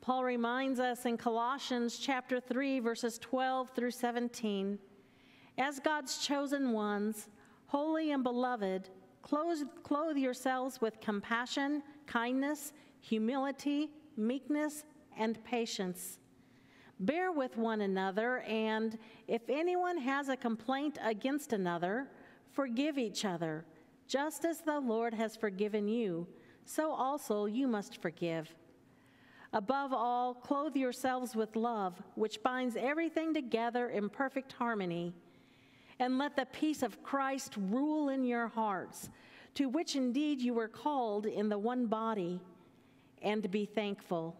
Paul reminds us in Colossians chapter 3 verses 12 through 17, as God's chosen ones, holy and beloved, clothe, clothe yourselves with compassion, kindness, humility, meekness, and patience. Bear with one another, and if anyone has a complaint against another, forgive each other, just as the Lord has forgiven you, so also you must forgive. Above all, clothe yourselves with love, which binds everything together in perfect harmony. And let the peace of Christ rule in your hearts, to which indeed you were called in the one body, and be thankful.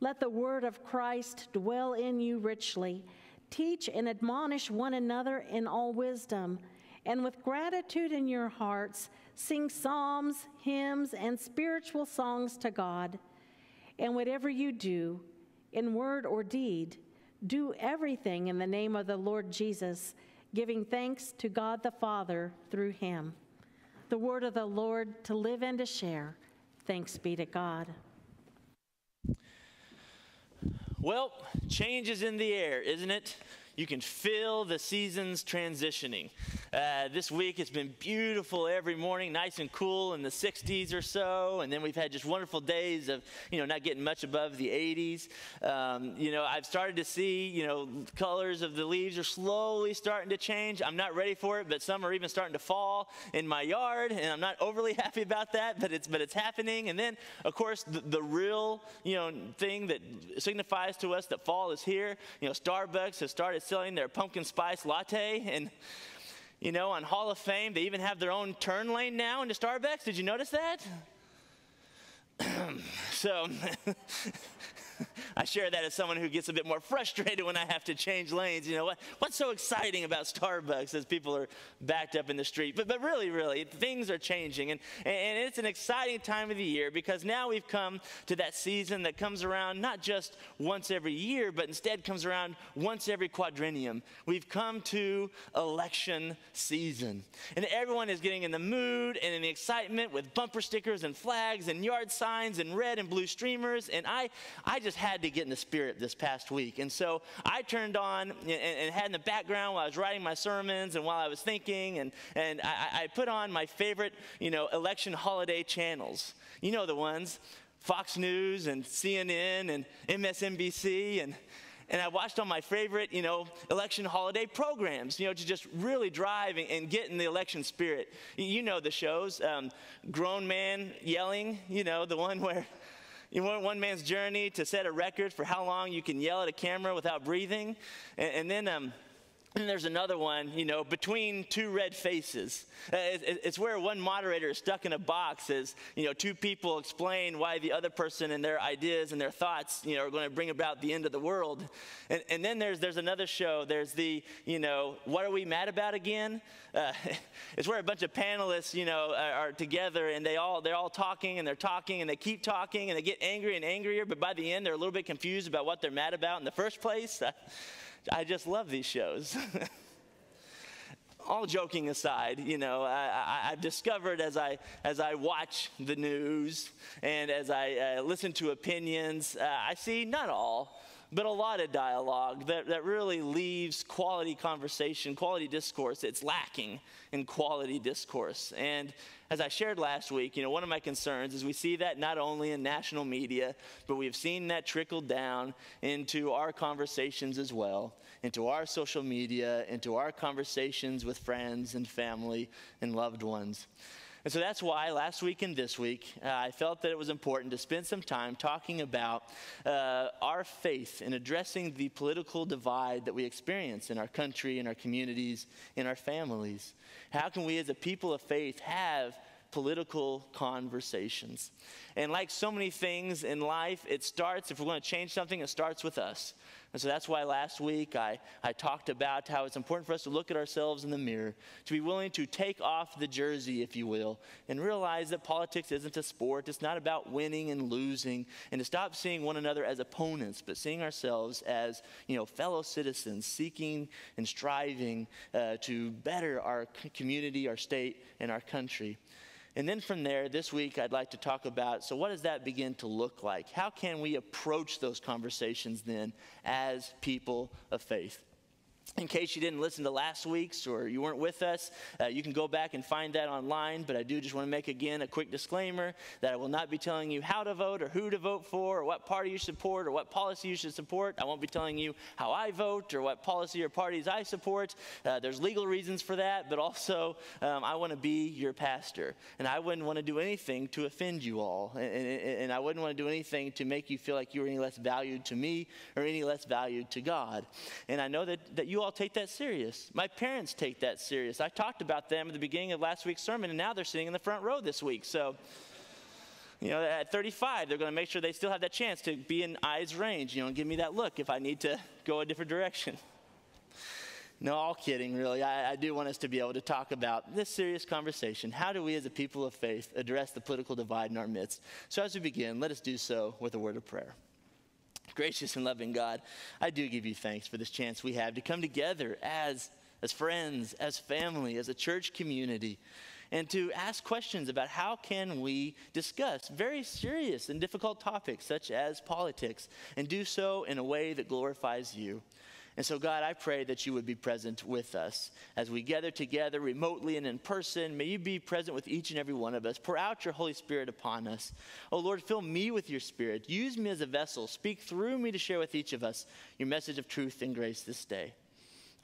Let the word of Christ dwell in you richly. Teach and admonish one another in all wisdom, and with gratitude in your hearts, sing psalms, hymns, and spiritual songs to God. And whatever you do, in word or deed, do everything in the name of the Lord Jesus, giving thanks to God the Father through him. The word of the Lord to live and to share. Thanks be to God. Well, change is in the air, isn't it? You can feel the seasons transitioning. Uh, this week it's been beautiful every morning, nice and cool in the 60s or so, and then we've had just wonderful days of, you know, not getting much above the 80s. Um, you know, I've started to see, you know, colors of the leaves are slowly starting to change. I'm not ready for it, but some are even starting to fall in my yard, and I'm not overly happy about that, but it's but it's happening. And then, of course, the, the real, you know, thing that signifies to us that fall is here. You know, Starbucks has started selling their pumpkin spice latte, and you know, on Hall of Fame, they even have their own turn lane now into Starbucks. Did you notice that? so I share that as someone who gets a bit more frustrated when I have to change lanes. You know, what, what's so exciting about Starbucks as people are backed up in the street? But, but really, really, things are changing. And, and it's an exciting time of the year because now we've come to that season that comes around not just once every year, but instead comes around once every quadrennium. We've come to election season. And everyone is getting in the mood and in the excitement with bumper stickers and flags and yard signs and red and blue streamers. And I, I just had to get in the spirit this past week. And so I turned on and, and had in the background while I was writing my sermons and while I was thinking, and, and I, I put on my favorite, you know, election holiday channels. You know the ones Fox News and CNN and MSNBC and and I watched on my favorite, you know, election holiday programs, you know, to just really drive and, and get in the election spirit. You know the shows, um, Grown Man Yelling, you know, the one where you want one man's journey to set a record for how long you can yell at a camera without breathing. And, and then um, and there's another one, you know, between two red faces. Uh, it's where one moderator is stuck in a box as, you know, two people explain why the other person and their ideas and their thoughts, you know, are going to bring about the end of the world. And, and then there's, there's another show. There's the, you know, what are we mad about again? Uh, it's where a bunch of panelists, you know, are, are together and they all, they're all talking and they're talking and they keep talking and they get angry and angrier, but by the end they're a little bit confused about what they're mad about in the first place. I just love these shows. All joking aside, you know, I, have discovered as I, as I watch the news and as I uh, listen to opinions, uh, I see not all, but a lot of dialogue that, that really leaves quality conversation, quality discourse. It's lacking in quality discourse. And as I shared last week, you know, one of my concerns is we see that not only in national media, but we've seen that trickle down into our conversations as well, into our social media, into our conversations with friends and family and loved ones. And so that's why last week and this week, uh, I felt that it was important to spend some time talking about uh, our faith in addressing the political divide that we experience in our country, in our communities, in our families. How can we as a people of faith have political conversations? And like so many things in life, it starts, if we're going to change something, it starts with us. And so that's why last week I, I talked about how it's important for us to look at ourselves in the mirror, to be willing to take off the jersey, if you will, and realize that politics isn't a sport. It's not about winning and losing, and to stop seeing one another as opponents, but seeing ourselves as, you know, fellow citizens seeking and striving uh, to better our community, our state, and our country. And then from there, this week, I'd like to talk about so, what does that begin to look like? How can we approach those conversations then as people of faith? In case you didn't listen to last week's or you weren't with us, uh, you can go back and find that online. But I do just want to make again a quick disclaimer that I will not be telling you how to vote or who to vote for or what party you support or what policy you should support. I won't be telling you how I vote or what policy or parties I support. Uh, there's legal reasons for that, but also um, I want to be your pastor. And I wouldn't want to do anything to offend you all. And, and, and I wouldn't want to do anything to make you feel like you were any less valued to me or any less valued to God. And I know that, that you all all take that serious. My parents take that serious. I talked about them at the beginning of last week's sermon, and now they're sitting in the front row this week. So, you know, at 35, they're going to make sure they still have that chance to be in eyes range, you know, and give me that look if I need to go a different direction. No, all kidding, really. I, I, do want us to be able to talk about this serious conversation. How do we, as a people of faith, address the political divide in our midst? So, as we begin, let us do so with a word of prayer. Gracious and loving God, I do give you thanks for this chance we have to come together as, as friends, as family, as a church community, and to ask questions about how can we discuss very serious and difficult topics such as politics and do so in a way that glorifies you. And so, God, I pray that you would be present with us as we gather together remotely and in person. May you be present with each and every one of us. Pour out your Holy Spirit upon us. Oh, Lord, fill me with your Spirit. Use me as a vessel. Speak through me to share with each of us your message of truth and grace this day.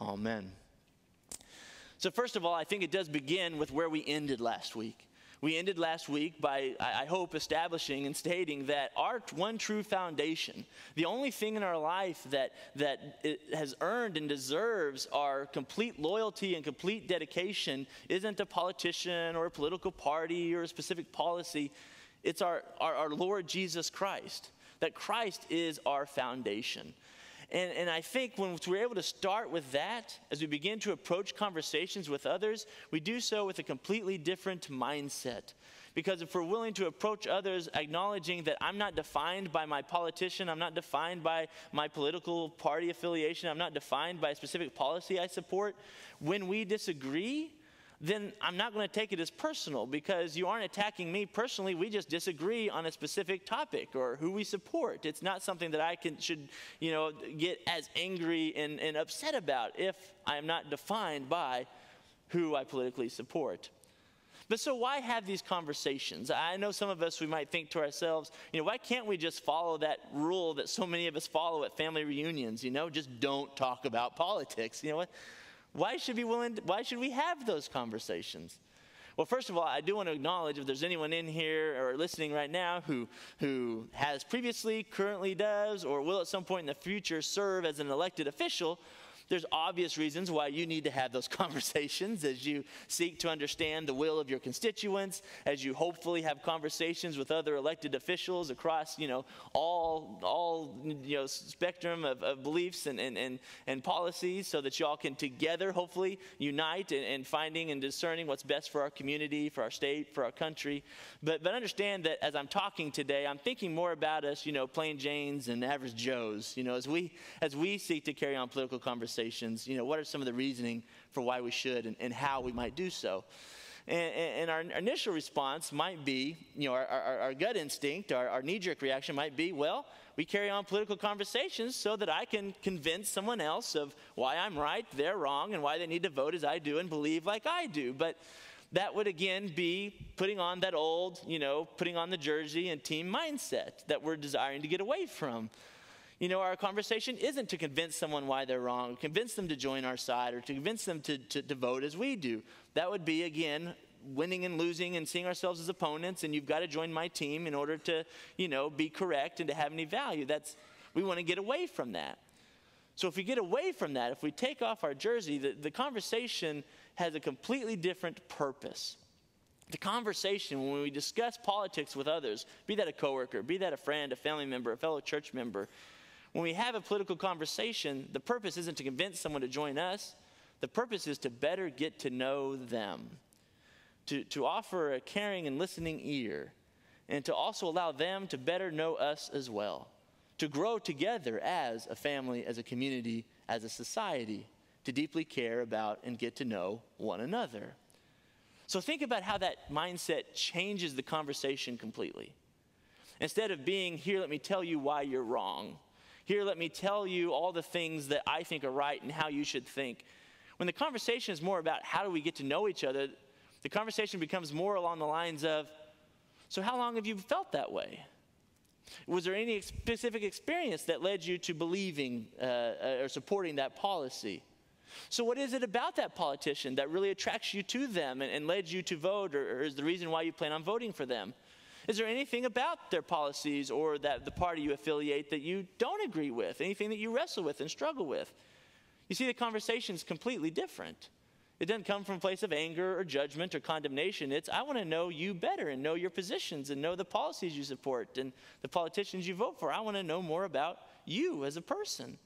Amen. So, first of all, I think it does begin with where we ended last week. We ended last week by, I hope, establishing and stating that our one true foundation, the only thing in our life that, that has earned and deserves our complete loyalty and complete dedication, isn't a politician or a political party or a specific policy. It's our, our, our Lord Jesus Christ. That Christ is our foundation. And, and I think when we're able to start with that, as we begin to approach conversations with others, we do so with a completely different mindset. Because if we're willing to approach others acknowledging that I'm not defined by my politician, I'm not defined by my political party affiliation, I'm not defined by a specific policy I support, when we disagree, then I'm not going to take it as personal because you aren't attacking me personally. We just disagree on a specific topic or who we support. It's not something that I can should, you know, get as angry and, and upset about if I am not defined by who I politically support. But so why have these conversations? I know some of us, we might think to ourselves, you know, why can't we just follow that rule that so many of us follow at family reunions? You know, just don't talk about politics. You know what? Why should, be willing to, why should we have those conversations? Well, first of all, I do want to acknowledge if there's anyone in here or listening right now who, who has previously, currently does, or will at some point in the future serve as an elected official, there's obvious reasons why you need to have those conversations as you seek to understand the will of your constituents, as you hopefully have conversations with other elected officials across, you know, all, all you know, spectrum of, of beliefs and, and, and, and policies so that y'all can together hopefully unite in, in finding and discerning what's best for our community, for our state, for our country. But, but understand that as I'm talking today, I'm thinking more about us, you know, plain Janes and average Joes, you know, as we, as we seek to carry on political conversations conversations, you know, what are some of the reasoning for why we should and, and how we might do so? And, and, our initial response might be, you know, our, our, our gut instinct, our, our knee jerk reaction might be, well, we carry on political conversations so that I can convince someone else of why I'm right, they're wrong, and why they need to vote as I do and believe like I do. But that would again be putting on that old, you know, putting on the jersey and team mindset that we're desiring to get away from. You know, our conversation isn't to convince someone why they're wrong, convince them to join our side, or to convince them to, to, to vote as we do. That would be, again, winning and losing and seeing ourselves as opponents, and you've got to join my team in order to, you know, be correct and to have any value. That's, we want to get away from that. So if we get away from that, if we take off our jersey, the, the conversation has a completely different purpose. The conversation when we discuss politics with others, be that a coworker, be that a friend, a family member, a fellow church member, when we have a political conversation, the purpose isn't to convince someone to join us, the purpose is to better get to know them, to, to offer a caring and listening ear, and to also allow them to better know us as well, to grow together as a family, as a community, as a society, to deeply care about and get to know one another. So think about how that mindset changes the conversation completely. Instead of being, here, let me tell you why you're wrong. Here, let me tell you all the things that I think are right and how you should think. When the conversation is more about how do we get to know each other, the conversation becomes more along the lines of, so how long have you felt that way? Was there any specific experience that led you to believing uh, uh, or supporting that policy? So, what is it about that politician that really attracts you to them and, and led you to vote, or, or is the reason why you plan on voting for them? Is there anything about their policies or that the party you affiliate that you don't agree with? Anything that you wrestle with and struggle with? You see, the conversation is completely different. It doesn't come from a place of anger or judgment or condemnation. It's, I want to know you better and know your positions and know the policies you support and the politicians you vote for. I want to know more about you as a person.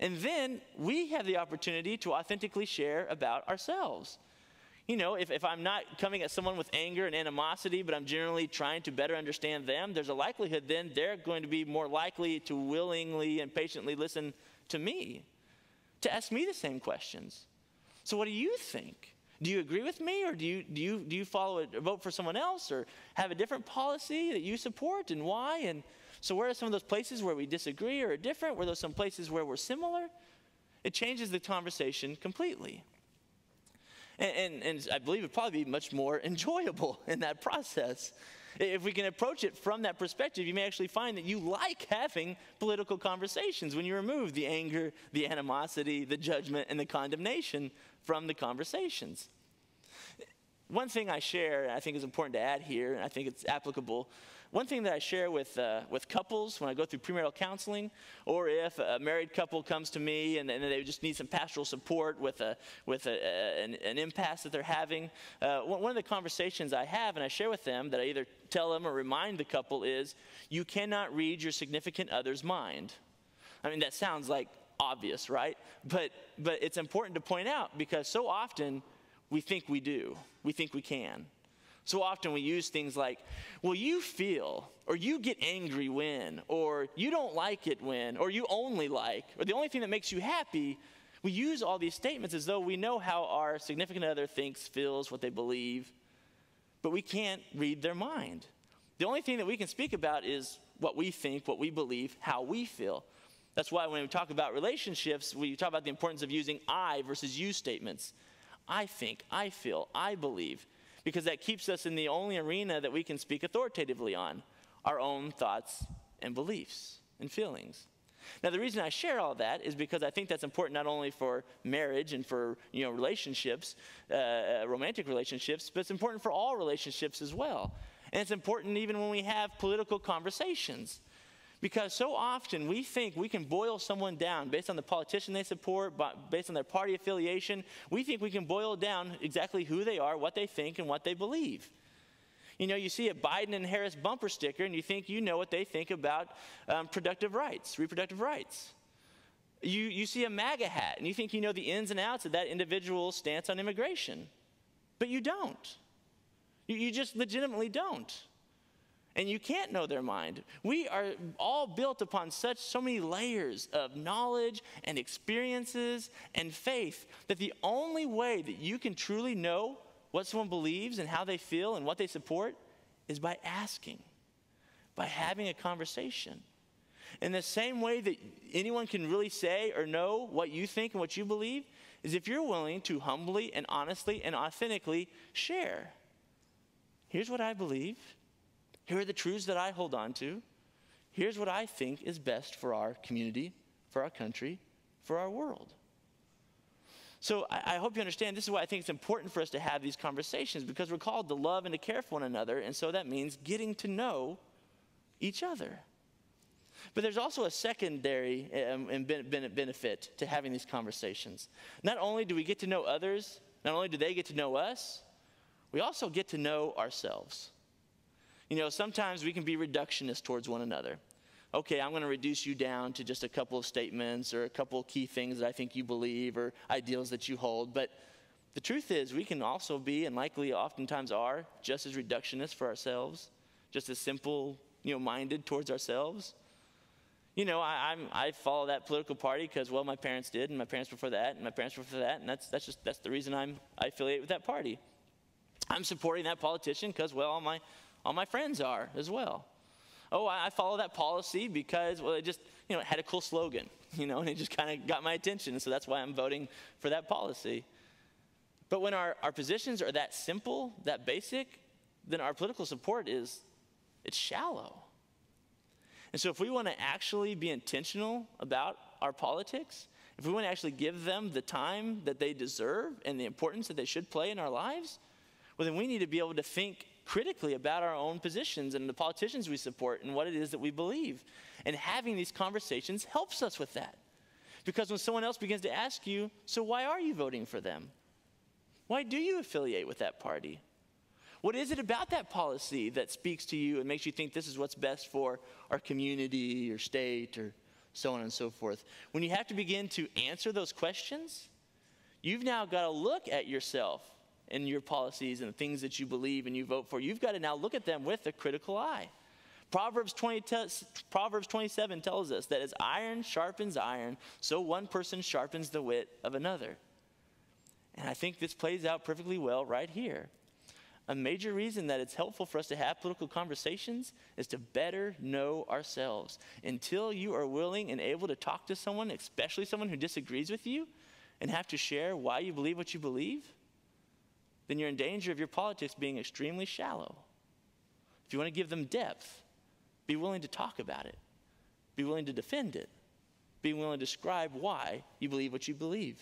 And then we have the opportunity to authentically share about ourselves you know, if, if I'm not coming at someone with anger and animosity, but I'm generally trying to better understand them, there's a likelihood then they're going to be more likely to willingly and patiently listen to me, to ask me the same questions. So, what do you think? Do you agree with me, or do you, do you, do you follow a, vote for someone else, or have a different policy that you support, and why? And so, where are some of those places where we disagree or are different? Where those some places where we're similar? It changes the conversation completely. And, and, and I believe it'd probably be much more enjoyable in that process. If we can approach it from that perspective, you may actually find that you like having political conversations when you remove the anger, the animosity, the judgment, and the condemnation from the conversations. One thing I share, I think is important to add here, and I think it's applicable one thing that I share with, uh, with couples when I go through premarital counseling, or if a married couple comes to me and, and they just need some pastoral support with, a, with a, a, an, an, impasse that they're having, uh, one of the conversations I have and I share with them that I either tell them or remind the couple is you cannot read your significant other's mind. I mean, that sounds like obvious, right? But, but it's important to point out because so often we think we do, we think we can. So often we use things like, well, you feel, or you get angry when, or you don't like it when, or you only like, or the only thing that makes you happy. We use all these statements as though we know how our significant other thinks, feels, what they believe, but we can't read their mind. The only thing that we can speak about is what we think, what we believe, how we feel. That's why when we talk about relationships, we talk about the importance of using I versus you statements. I think, I feel, I believe because that keeps us in the only arena that we can speak authoritatively on our own thoughts and beliefs and feelings. Now, the reason I share all that is because I think that's important not only for marriage and for you know relationships, uh, uh romantic relationships, but it's important for all relationships as well. And it's important even when we have political conversations. Because so often we think we can boil someone down based on the politician they support, based on their party affiliation. We think we can boil down exactly who they are, what they think, and what they believe. You know, you see a Biden and Harris bumper sticker, and you think you know what they think about um, productive rights, reproductive rights. You, you see a MAGA hat, and you think you know the ins and outs of that individual's stance on immigration. But you don't. You, you just legitimately don't and you can't know their mind. We are all built upon such so many layers of knowledge and experiences and faith that the only way that you can truly know what someone believes and how they feel and what they support is by asking, by having a conversation. In the same way that anyone can really say or know what you think and what you believe is if you're willing to humbly and honestly and authentically share. Here's what I believe. Here are the truths that I hold on to. Here's what I think is best for our community, for our country, for our world. So I, I, hope you understand this is why I think it's important for us to have these conversations because we're called to love and to care for one another. And so that means getting to know each other. But there's also a secondary um, benefit to having these conversations. Not only do we get to know others, not only do they get to know us, we also get to know ourselves. You know, sometimes we can be reductionist towards one another. Okay, I'm going to reduce you down to just a couple of statements or a couple of key things that I think you believe or ideals that you hold. But the truth is, we can also be, and likely oftentimes are, just as reductionist for ourselves, just as simple, you know, minded towards ourselves. You know, I, I'm, I follow that political party because, well, my parents did, and my parents before that, and my parents before that, and that's, that's just that's the reason I'm, I affiliate with that party. I'm supporting that politician because, well, all my, all my friends are as well. Oh, I, follow that policy because, well, it just, you know, it had a cool slogan, you know, and it just kind of got my attention. So that's why I'm voting for that policy. But when our, our positions are that simple, that basic, then our political support is, it's shallow. And so if we want to actually be intentional about our politics, if we want to actually give them the time that they deserve and the importance that they should play in our lives, well, then we need to be able to think critically about our own positions and the politicians we support and what it is that we believe. And having these conversations helps us with that. Because when someone else begins to ask you, so why are you voting for them? Why do you affiliate with that party? What is it about that policy that speaks to you and makes you think this is what's best for our community or state or so on and so forth? When you have to begin to answer those questions, you've now got to look at yourself and your policies and the things that you believe and you vote for. You've got to now look at them with a critical eye. Proverbs, 20 te- Proverbs 27 tells us that as iron sharpens iron, so one person sharpens the wit of another. And I think this plays out perfectly well right here. A major reason that it's helpful for us to have political conversations is to better know ourselves. Until you are willing and able to talk to someone, especially someone who disagrees with you, and have to share why you believe what you believe, then you're in danger of your politics being extremely shallow. If you want to give them depth, be willing to talk about it, be willing to defend it, be willing to describe why you believe what you believe.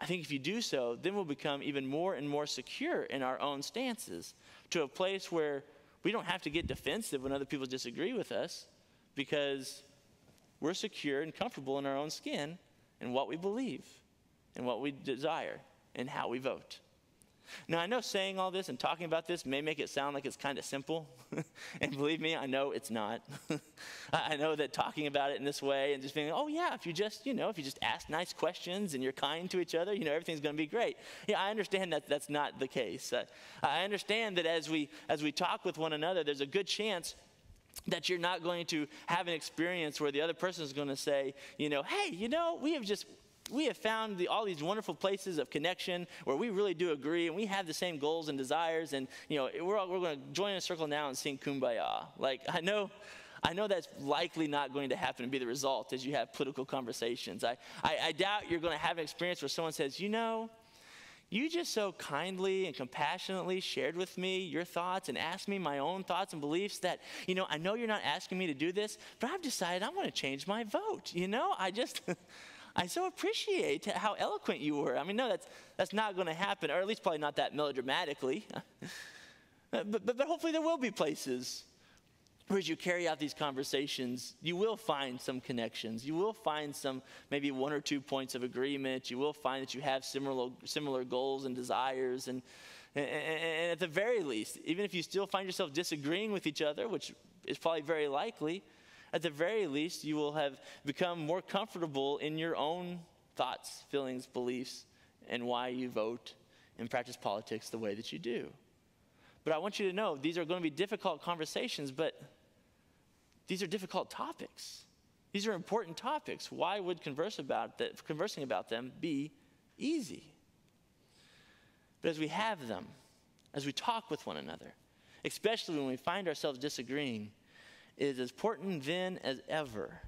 I think if you do so, then we'll become even more and more secure in our own stances to a place where we don't have to get defensive when other people disagree with us because we're secure and comfortable in our own skin and what we believe and what we desire and how we vote. Now, I know saying all this and talking about this may make it sound like it's kind of simple. and believe me, I know it's not. I know that talking about it in this way and just being, oh, yeah, if you just, you know, if you just ask nice questions and you're kind to each other, you know, everything's going to be great. Yeah, I understand that that's not the case. Uh, I understand that as we, as we talk with one another, there's a good chance that you're not going to have an experience where the other person is going to say, you know, hey, you know, we have just we have found the, all these wonderful places of connection where we really do agree and we have the same goals and desires and you know we're, we're going to join a circle now and sing kumbaya like i know I know that's likely not going to happen and be the result as you have political conversations. I, I, I doubt you're going to have an experience where someone says, you know, you just so kindly and compassionately shared with me your thoughts and asked me my own thoughts and beliefs that, you know, I know you're not asking me to do this, but I've decided I'm going to change my vote. You know, I just. I so appreciate how eloquent you were. I mean, no, that's, that's not going to happen, or at least probably not that melodramatically. but, but, but hopefully there will be places where as you carry out these conversations, you will find some connections. You will find some, maybe one or two points of agreement. You will find that you have similar, similar goals and desires. And, and, and at the very least, even if you still find yourself disagreeing with each other, which is probably very likely, at the very least, you will have become more comfortable in your own thoughts, feelings, beliefs, and why you vote and practice politics the way that you do. But I want you to know these are going to be difficult conversations, but these are difficult topics. These are important topics. Why would converse about that, conversing about them be easy? But as we have them, as we talk with one another, especially when we find ourselves disagreeing, it is as important then as ever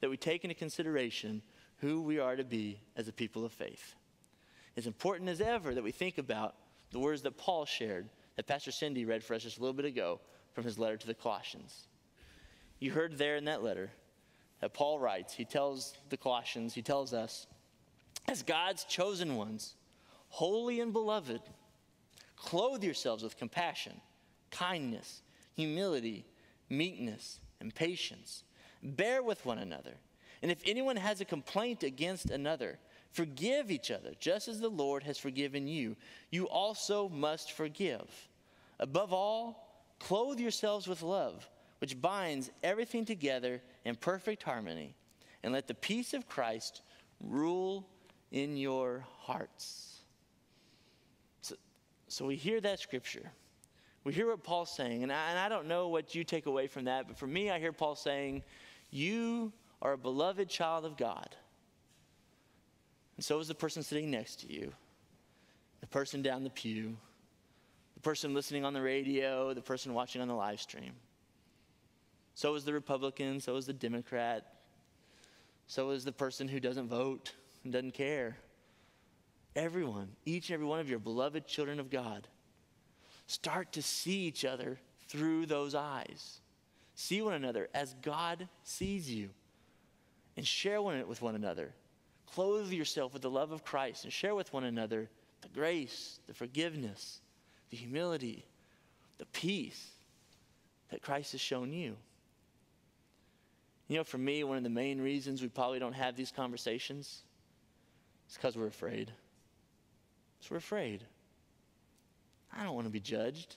that we take into consideration who we are to be as a people of faith. It's important as ever that we think about the words that Paul shared, that Pastor Cindy read for us just a little bit ago from his letter to the Colossians. You heard there in that letter that Paul writes, he tells the Colossians, he tells us, as God's chosen ones, holy and beloved, clothe yourselves with compassion, kindness, humility, meekness, and patience. Bear with one another. And if anyone has a complaint against another, forgive each other, just as the Lord has forgiven you. You also must forgive. Above all, clothe yourselves with love, which binds everything together in perfect harmony. And let the peace of Christ rule in your hearts. So, so we hear that scripture we hear what Paul's saying, and I, and I don't know what you take away from that, but for me, I hear Paul saying, You are a beloved child of God. And so is the person sitting next to you, the person down the pew, the person listening on the radio, the person watching on the live stream. So is the Republican, so is the Democrat, so is the person who doesn't vote and doesn't care. Everyone, each and every one of your beloved children of God, start to see each other through those eyes. See one another as God sees you and share one with one another. Clothe yourself with the love of Christ and share with one another the grace, the forgiveness, the humility, the peace that Christ has shown you. You know, for me, one of the main reasons we probably don't have these conversations is because we're afraid. So we're afraid. I don't want to be judged.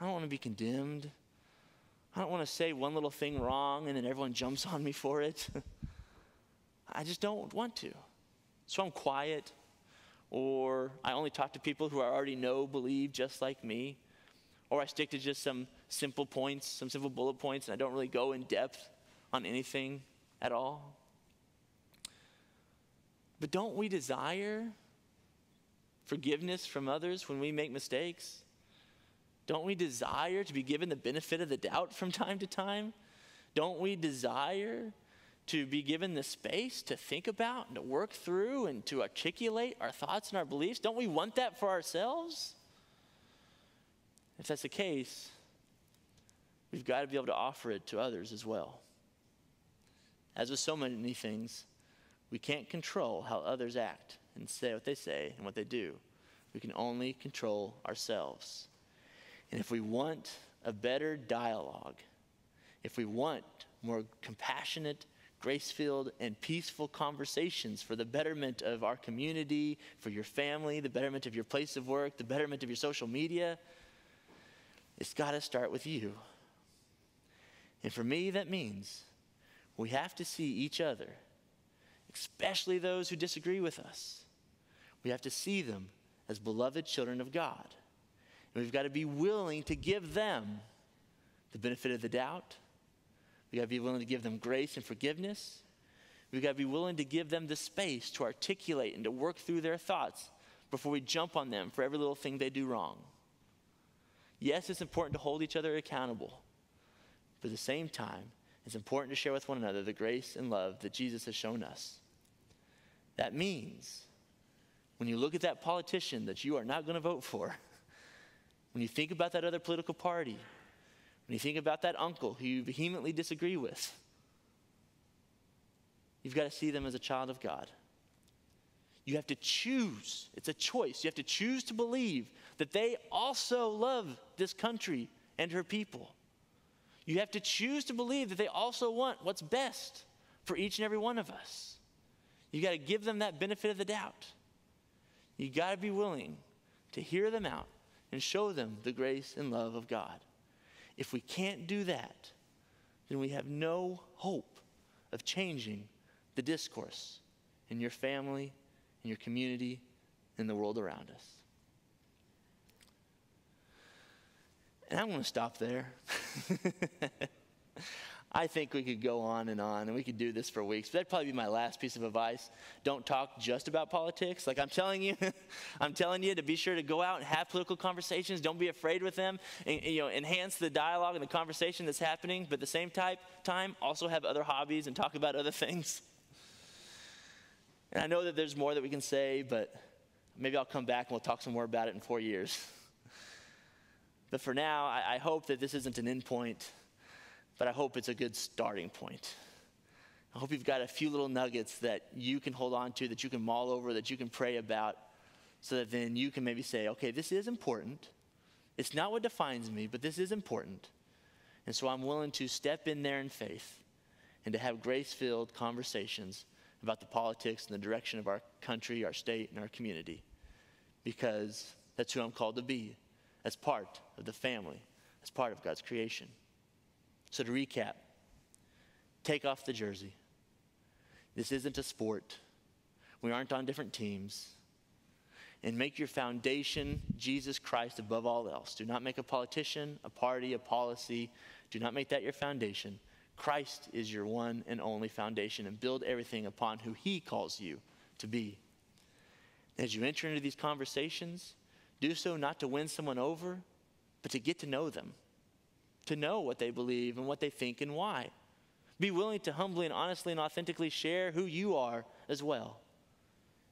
I don't want to be condemned. I don't want to say one little thing wrong and then everyone jumps on me for it. I just don't want to. So I'm quiet, or I only talk to people who I already know believe just like me, or I stick to just some simple points, some simple bullet points, and I don't really go in depth on anything at all. But don't we desire forgiveness from others when we make mistakes? Don't we desire to be given the benefit of the doubt from time to time? Don't we desire to be given the space to think about and to work through and to articulate our thoughts and our beliefs? Don't we want that for ourselves? If that's the case, we've got to be able to offer it to others as well. As with so many things, we can't control how others act and say what they say and what they do. We can only control ourselves. And if we want a better dialogue, if we want more compassionate, grace filled, and peaceful conversations for the betterment of our community, for your family, the betterment of your place of work, the betterment of your social media, it's got to start with you. And for me, that means we have to see each other, especially those who disagree with us. We have to see them as beloved children of God. And we've got to be willing to give them the benefit of the doubt. We've got to be willing to give them grace and forgiveness. We've got to be willing to give them the space to articulate and to work through their thoughts before we jump on them for every little thing they do wrong. Yes, it's important to hold each other accountable, but at the same time, it's important to share with one another the grace and love that Jesus has shown us. That means when you look at that politician that you are not going to vote for, when you think about that other political party, when you think about that uncle who you vehemently disagree with, you've got to see them as a child of God. You have to choose. It's a choice. You have to choose to believe that they also love this country and her people. You have to choose to believe that they also want what's best for each and every one of us. You've got to give them that benefit of the doubt. You got to be willing to hear them out and show them the grace and love of God. If we can't do that, then we have no hope of changing the discourse in your family, in your community, in the world around us. And I'm going to stop there. I think we could go on and on, and we could do this for weeks. But that'd probably be my last piece of advice. Don't talk just about politics. Like I'm telling you, I'm telling you to be sure to go out and have political conversations. Don't be afraid with them. And, you know, enhance the dialogue and the conversation that's happening. But at the same type, time, also have other hobbies and talk about other things. And I know that there's more that we can say, but maybe I'll come back and we'll talk some more about it in four years. But for now, I, I hope that this isn't an end point but I hope it's a good starting point. I hope you've got a few little nuggets that you can hold on to, that you can mull over, that you can pray about, so that then you can maybe say, okay, this is important. It's not what defines me, but this is important. And so I'm willing to step in there in faith and to have grace filled conversations about the politics and the direction of our country, our state, and our community because that's who I'm called to be as part of the family, as part of God's creation. So, to recap, take off the jersey. This isn't a sport. We aren't on different teams. And make your foundation Jesus Christ above all else. Do not make a politician, a party, a policy. Do not make that your foundation. Christ is your one and only foundation, and build everything upon who He calls you to be. As you enter into these conversations, Do so not to win someone over, but to get to know them, to know what they believe and what they think and why. Be willing to humbly and honestly and authentically share who you are as well.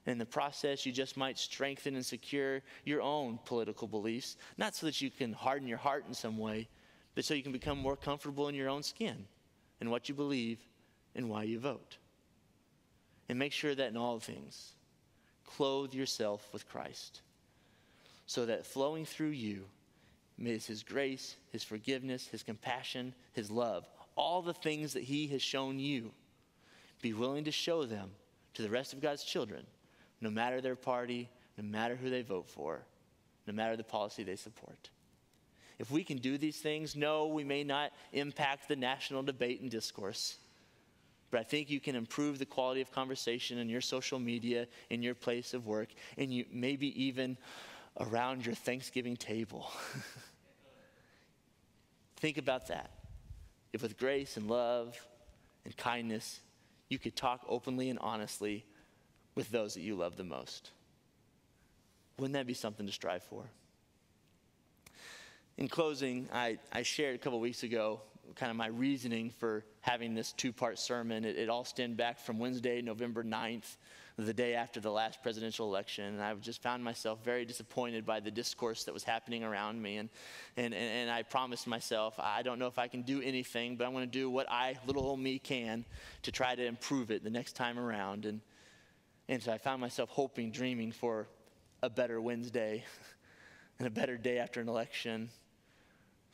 In the process, you just might strengthen and secure your own political beliefs, not so that you can harden your heart in some way, but so you can become more comfortable in your own skin and what you believe and why you vote. And make sure that in all things, clothe yourself with Christ, so that flowing through you is His grace, His forgiveness, His compassion, His love, all the things that He has shown you. Be willing to show them to the rest of God's children no matter their party, no matter who they vote for, no matter the policy they support. If we can do these things, no, we may not impact the national debate and discourse, but I think you can improve the quality of conversation in your social media, in your place of work, and you maybe even around your Thanksgiving table. think about that. If with grace and love and kindness, you could talk openly and honestly with those that you love the most. Wouldn't that be something to strive for? In closing, I, I shared a couple weeks ago kind of my reasoning for having this two part sermon. It, it, all stemmed back from Wednesday, November 9th, the day after the last presidential election. And I just found myself very disappointed by the discourse that was happening around me. And, and, and, I promised myself, I don't know if I can do anything, but I'm going to do what I, little old me, can to try to improve it the next time around. And and so I found myself hoping, dreaming for a better Wednesday and a better day after an election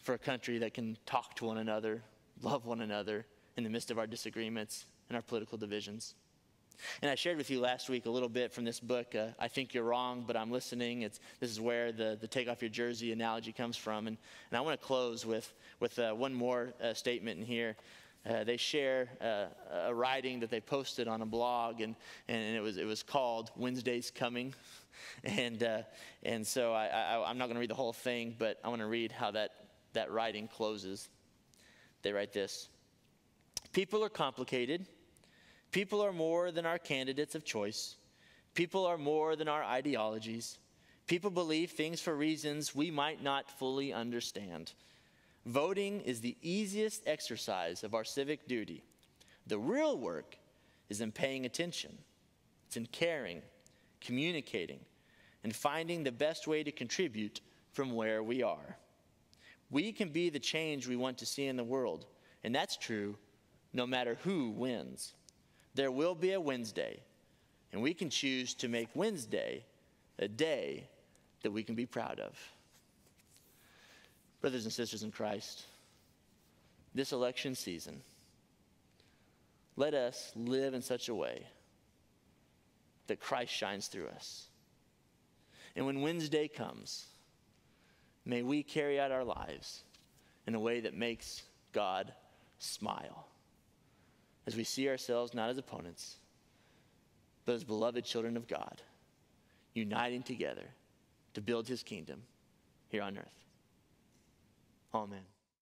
for a country that can talk to one another, love one another in the midst of our disagreements and our political divisions. And I shared with you last week a little bit from this book, uh, I Think You're Wrong, but I'm Listening. It's, this is where the, the take off your jersey analogy comes from. And, and I want to close with, with uh, one more uh, statement in here. Uh, they share uh, a writing that they posted on a blog, and, and it, was, it was called Wednesday's Coming. And, uh, and so I, I, I'm not going to read the whole thing, but I want to read how that, that writing closes. They write this People are complicated. People are more than our candidates of choice. People are more than our ideologies. People believe things for reasons we might not fully understand. Voting is the easiest exercise of our civic duty. The real work is in paying attention, it's in caring, communicating, and finding the best way to contribute from where we are. We can be the change we want to see in the world, and that's true no matter who wins. There will be a Wednesday, and we can choose to make Wednesday a day that we can be proud of. Brothers and sisters in Christ, this election season, let us live in such a way that Christ shines through us. And when Wednesday comes, may we carry out our lives in a way that makes God smile as we see ourselves not as opponents, but as beloved children of God, uniting together to build his kingdom here on earth. Amen.